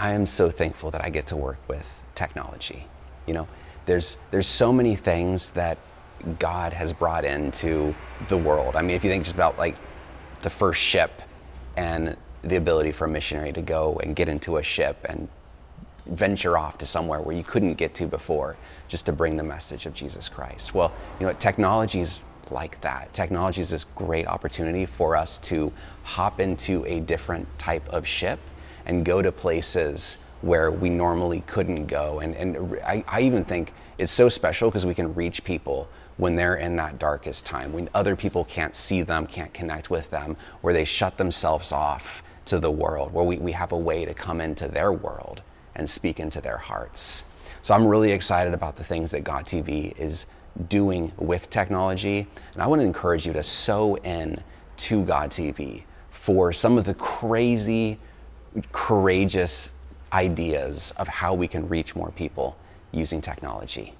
I am so thankful that I get to work with technology. You know, there's there's so many things that God has brought into the world. I mean, if you think just about like the first ship and the ability for a missionary to go and get into a ship and venture off to somewhere where you couldn't get to before just to bring the message of Jesus Christ. Well, you know, technology is like that. Technology is this great opportunity for us to hop into a different type of ship and go to places where we normally couldn't go. And, and I, I even think it's so special because we can reach people when they're in that darkest time, when other people can't see them, can't connect with them, where they shut themselves off to the world, where we, we have a way to come into their world and speak into their hearts. So I'm really excited about the things that God TV is doing with technology. And I want to encourage you to sow in to God TV for some of the crazy, courageous ideas of how we can reach more people using technology.